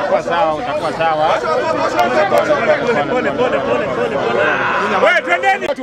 Utakuwa sawa, utakuwa sawa. Wewe twendeni. Watu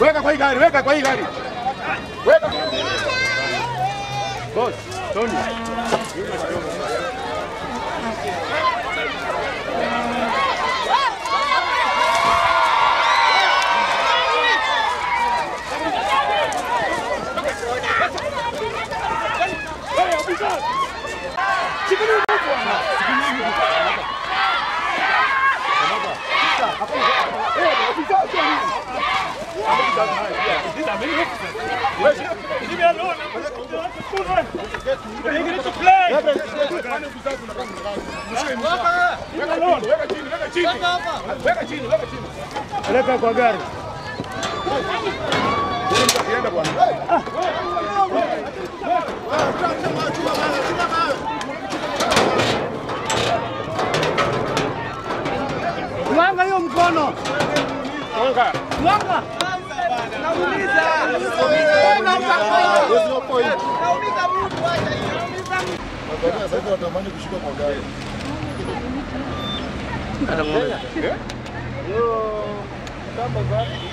Weka kwa hii gari, weka kwa hii gari. Weka. Boss, Tony. Peleka kwa gari. Mwanga hiyo mkono. Mwanga. Mwanga. Sasa natamani kushika kwa gari. Anamuona. Eh? Yo, kamba zake.